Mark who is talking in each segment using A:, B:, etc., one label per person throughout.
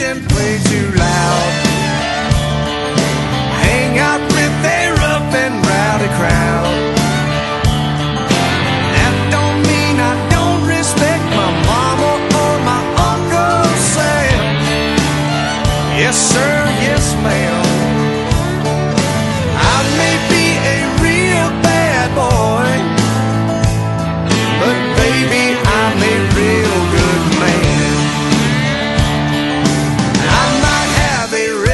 A: kitchen plates.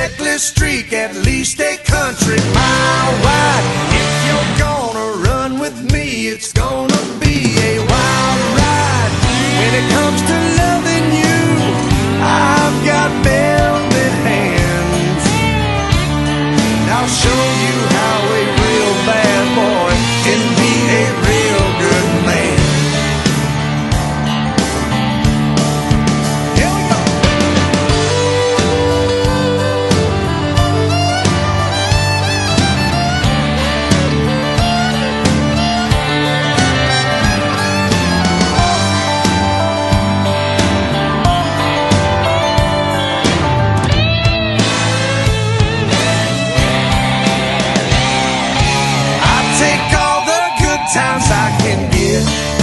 A: reckless streak, at least a country mile wide. If you're gonna run with me, it's gonna times I can get.